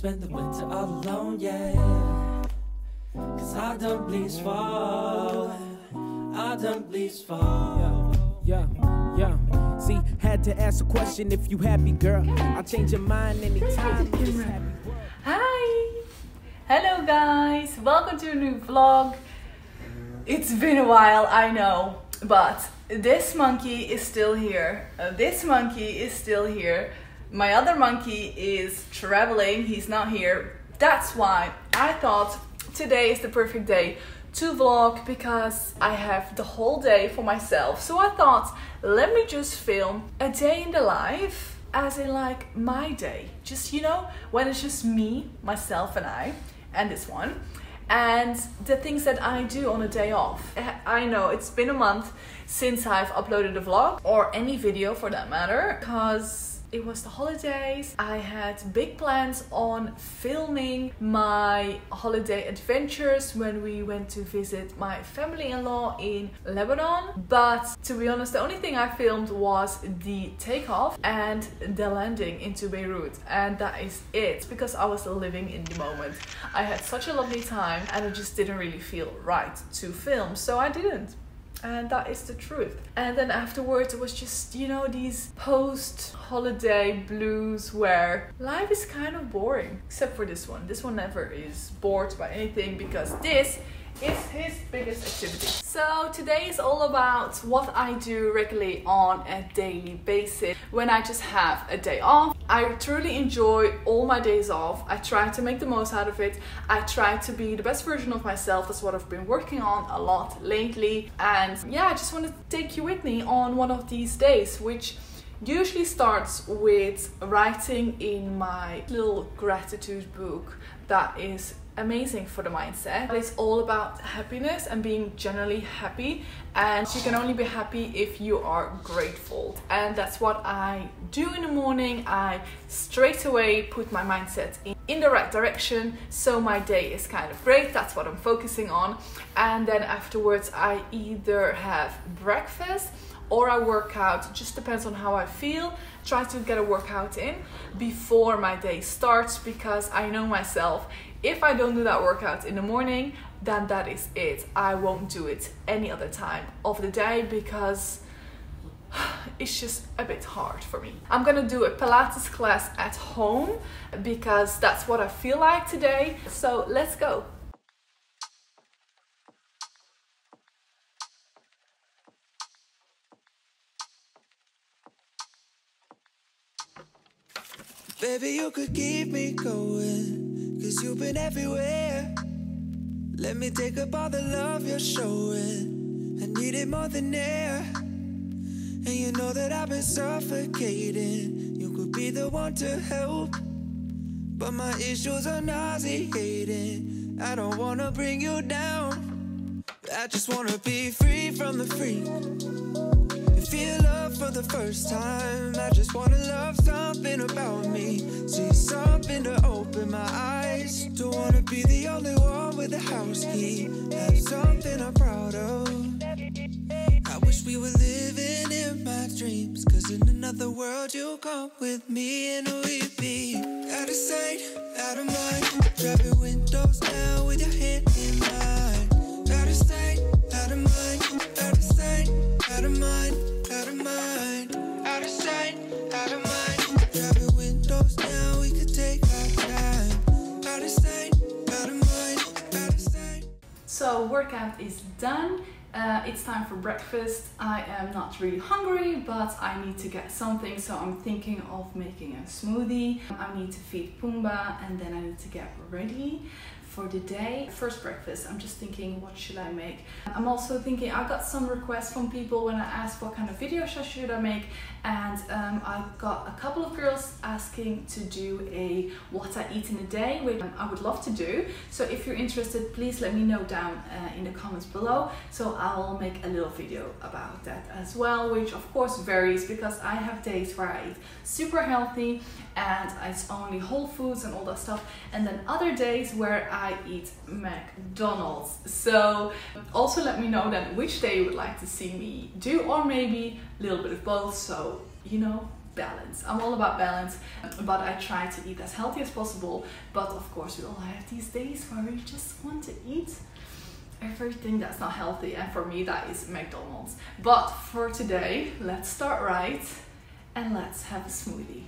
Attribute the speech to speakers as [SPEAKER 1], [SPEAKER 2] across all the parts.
[SPEAKER 1] spend the winter all alone, yeah. Cause I don't please fall. I don't please fall.
[SPEAKER 2] Yeah, yeah. yeah. See, had to ask a question if you happy, girl. I'll change your mind anytime.
[SPEAKER 3] Hi! Hello guys! Welcome to a new vlog. It's been a while, I know, but this monkey is still here. Uh, this monkey is still here. My other monkey is traveling, he's not here. That's why I thought today is the perfect day to vlog because I have the whole day for myself. So I thought, let me just film a day in the life as in like my day. Just, you know, when it's just me, myself and I, and this one. And the things that I do on a day off. Eh, I know it's been a month since I've uploaded a vlog or any video for that matter because it was the holidays. I had big plans on filming my holiday adventures when we went to visit my family-in-law in Lebanon. But to be honest, the only thing I filmed was the takeoff and the landing into Beirut. And that is it because I was living in the moment. I had such a lovely time and it just didn't really feel right to film. So I didn't and that is the truth. And then afterwards, it was just, you know, these post holiday blues where life is kind of boring, except for this one. This one never is bored by anything because this is his biggest activity. So today is all about what I do regularly on a daily basis when I just have a day off. I truly enjoy all my days off. I try to make the most out of it. I try to be the best version of myself. That's what I've been working on a lot lately. And yeah, I just want to take you with me on one of these days, which usually starts with writing in my little gratitude book that is amazing for the mindset. It's all about happiness and being generally happy and you can only be happy if you are grateful. And that's what I do in the morning. I straight away put my mindset in, in the right direction so my day is kind of great. That's what I'm focusing on. And then afterwards I either have breakfast or I work out, it just depends on how I feel. Try to get a workout in before my day starts because I know myself if I don't do that workout in the morning, then that is it. I won't do it any other time of the day because it's just a bit hard for me. I'm gonna do a Pilates class at home because that's what I feel like today. So let's go.
[SPEAKER 4] Baby, you could keep me going Cause you've been everywhere. Let me take up all the love you're showing. I need it more than air. And you know that I've been suffocating. You could be the one to help. But my issues are nauseating. I don't wanna bring you down. I just wanna be free from the freak feel love for the first time. I just wanna love something about me. See something to open my eyes. Don't wanna be the only one with a house key. Have something I'm proud of. I wish we were living in my dreams. Cause in another world you'll come with me And we'd be
[SPEAKER 3] workout is done. Uh, it's time for breakfast. I am not really hungry, but I need to get something, so I'm thinking of making a smoothie. I need to feed Pumbaa and then I need to get ready for the day. First breakfast, I'm just thinking what should I make? I'm also thinking, I got some requests from people when I asked what kind of videos should I make and um, I got a couple of girls asking to do a what I eat in a day, which I would love to do. So if you're interested, please let me know down uh, in the comments below. So I'll make a little video about that as well, which of course varies because I have days where I eat super healthy and it's only whole foods and all that stuff. And then other days where I eat McDonald's. So also let me know then which day you would like to see me do or maybe a little bit of both. So you know, balance. I'm all about balance, but I try to eat as healthy as possible. But of course, we all have these days where we just want to eat everything that's not healthy, and for me, that is McDonald's. But for today, let's start right and let's have a smoothie.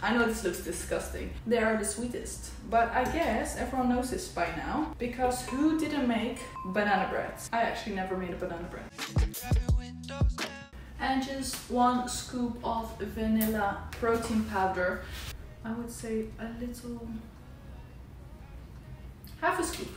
[SPEAKER 3] I know this looks disgusting. They are the sweetest. But I guess everyone knows this by now because who didn't make banana bread? I actually never made a banana bread. And just one scoop of vanilla protein powder. I would say a little, half a scoop.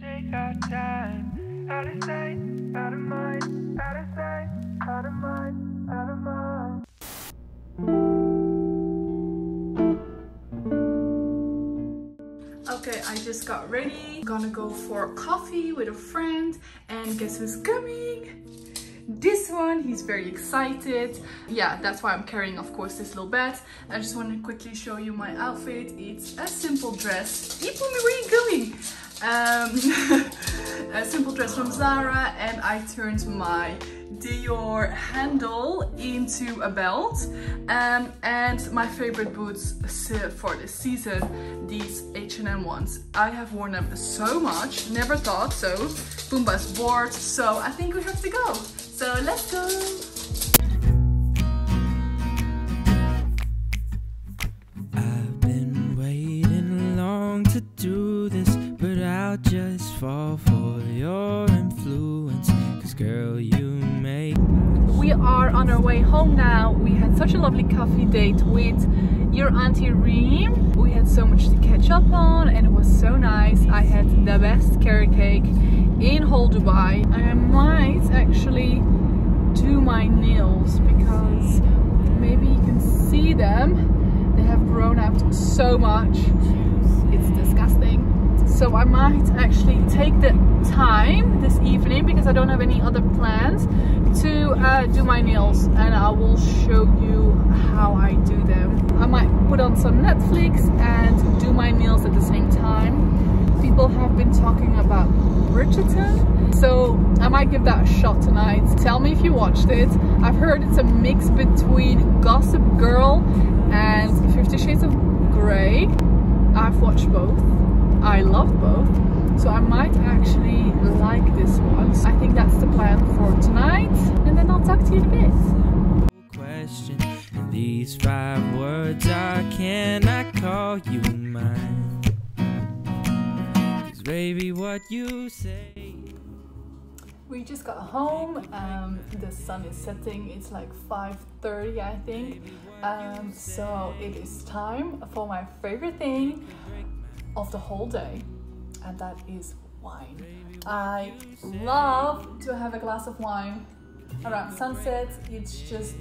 [SPEAKER 4] Take our time, out of sight, out of mind, out of sight, out of mind, out of mind.
[SPEAKER 3] Okay, I just got ready. Gonna go for coffee with a friend and guess who's coming? This one, he's very excited. Yeah, that's why I'm carrying, of course, this little bag. I just want to quickly show you my outfit. It's a simple dress. People, where you going? Um, a simple dress from Zara and I turned my Dior handle into a belt um, and my favorite boots for this season these H&M ones. I have worn them so much never thought so. Pumbaa's bored so I think we have to go. So let's go such a lovely coffee date with your auntie Reem. We had so much to catch up on and it was so nice. I had the best carrot cake in whole Dubai. I might actually do my nails because maybe you can see them. They have grown out so much. So I might actually take the time this evening because I don't have any other plans to uh, do my nails and I will show you how I do them. I might put on some Netflix and do my nails at the same time. People have been talking about Bridgerton, so I might give that a shot tonight. Tell me if you watched it. I've heard it's a mix between Gossip Girl and Fifty Shades of Grey. I've watched both. I love both. So I might actually like this one. I think that's the plan for tonight. And then I'll talk to you in a bit.
[SPEAKER 1] question. And these five words I cannot call you mine. Cause baby, what you say.
[SPEAKER 3] We just got home. Um, the sun is setting. It's like 5:30, I think. Um, so it is time for my favorite thing of the whole day, and that is wine. I love to have a glass of wine around sunset. It's just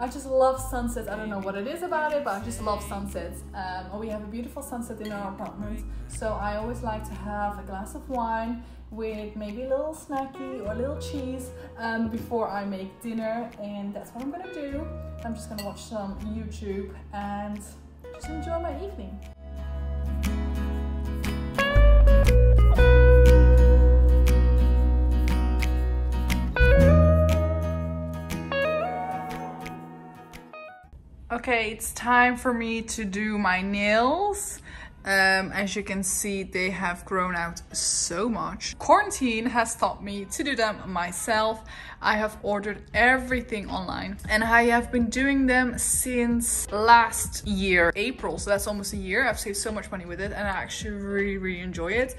[SPEAKER 3] I just love sunsets. I don't know what it is about it, but I just love sunsets. Um, we have a beautiful sunset in our apartment, so I always like to have a glass of wine with maybe a little snacky or a little cheese um, before I make dinner, and that's what I'm gonna do. I'm just gonna watch some YouTube and just enjoy my evening. Okay, it's time for me to do my nails. Um, as you can see, they have grown out so much. Quarantine has taught me to do them myself. I have ordered everything online and I have been doing them since last year, April. So that's almost a year. I've saved so much money with it and I actually really, really enjoy it.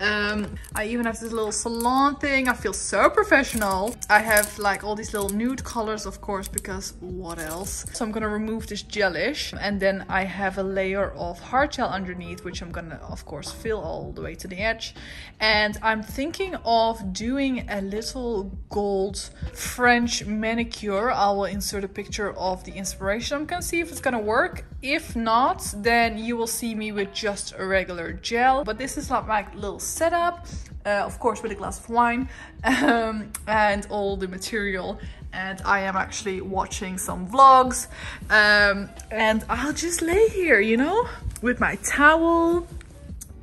[SPEAKER 3] Um, I even have this little salon thing. I feel so professional. I have like all these little nude colors, of course, because what else? So I'm gonna remove this gelish and then I have a layer of hard gel underneath, which I'm gonna, of course, fill all the way to the edge. And I'm thinking of doing a little gold French manicure. I will insert a picture of the inspiration. I'm gonna see if it's gonna work. If not, then you will see me with just a regular gel. But this is like my little setup, uh, of course with a glass of wine um, and all the material. And I am actually watching some vlogs um, and I'll just lay here, you know, with my towel,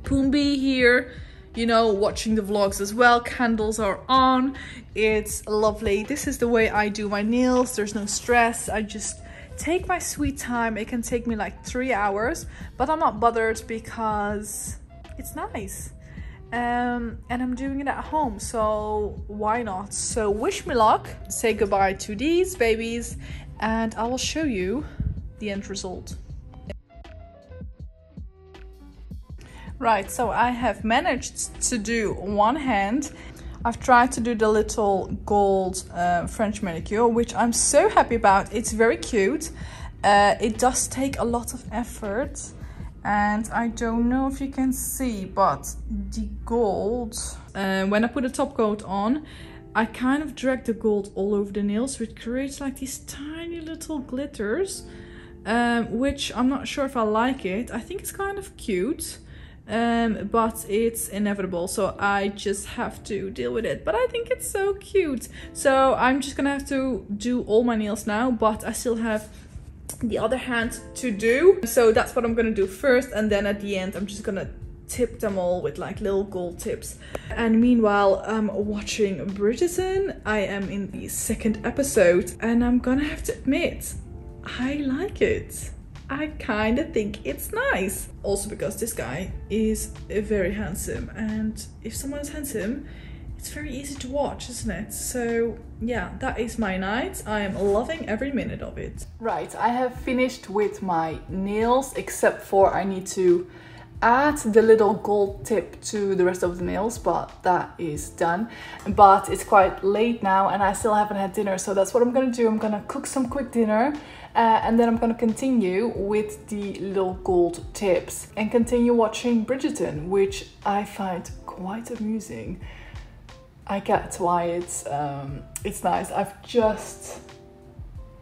[SPEAKER 3] Pumbaa here, you know, watching the vlogs as well. Candles are on. It's lovely. This is the way I do my nails. There's no stress. I just take my sweet time. It can take me like three hours, but I'm not bothered because it's nice. Um, and I'm doing it at home, so why not? So wish me luck. Say goodbye to these babies, and I will show you the end result. Right, so I have managed to do one hand. I've tried to do the little gold uh, French manicure, which I'm so happy about. It's very cute. Uh, it does take a lot of effort and I don't know if you can see, but the gold, uh, when I put a top coat on, I kind of drag the gold all over the nails, which creates like these tiny little glitters, um, which I'm not sure if I like it. I think it's kind of cute um, but it's inevitable so I just have to deal with it. But I think it's so cute. So I'm just gonna have to do all my nails now but I still have the other hand to do. So that's what I'm gonna do first and then at the end I'm just gonna tip them all with like little gold tips. And meanwhile I'm watching Bridgerton. I am in the second episode and I'm gonna have to admit I like it I kind of think it's nice. Also because this guy is very handsome and if someone is handsome, it's very easy to watch, isn't it? So yeah, that is my night. I am loving every minute of it. Right, I have finished with my nails except for I need to add the little gold tip to the rest of the nails but that is done but it's quite late now and I still haven't had dinner so that's what I'm gonna do I'm gonna cook some quick dinner uh, and then I'm gonna continue with the little gold tips and continue watching Bridgerton, which I find quite amusing. I get why it's um, it's nice. I've just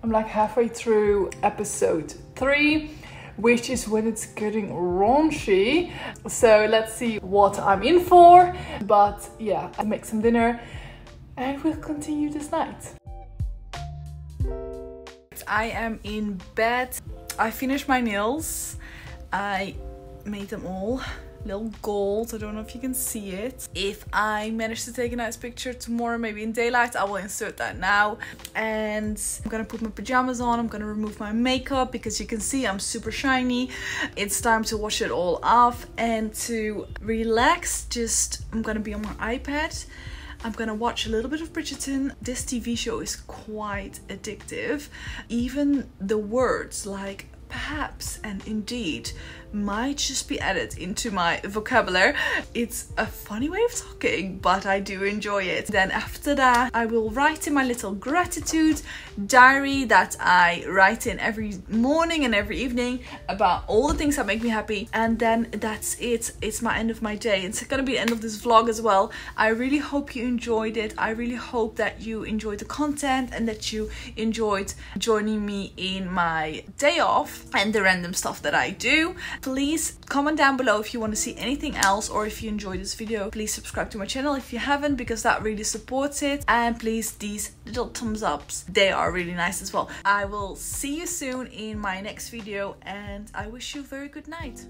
[SPEAKER 3] I'm like halfway through episode three, which is when it's getting raunchy. So let's see what I'm in for. But yeah, I'll make some dinner and we'll continue this night. I am in bed. I finished my nails. I made them all little gold. I don't know if you can see it. If I manage to take a nice picture tomorrow, maybe in daylight, I will insert that now. And I'm gonna put my pajamas on. I'm gonna remove my makeup because you can see I'm super shiny. It's time to wash it all off and to relax. Just, I'm gonna be on my iPad I'm gonna watch a little bit of Bridgerton. This TV show is quite addictive. Even the words like perhaps and indeed might just be added into my vocabulary. It's a funny way of talking, but I do enjoy it. Then after that, I will write in my little gratitude diary that I write in every morning and every evening about all the things that make me happy. And then that's it. It's my end of my day. It's gonna be the end of this vlog as well. I really hope you enjoyed it. I really hope that you enjoyed the content and that you enjoyed joining me in my day off and the random stuff that I do please comment down below if you want to see anything else or if you enjoyed this video. Please subscribe to my channel if you haven't because that really supports it. And please these little thumbs ups they are really nice as well. I will see you soon in my next video and i wish you a very good night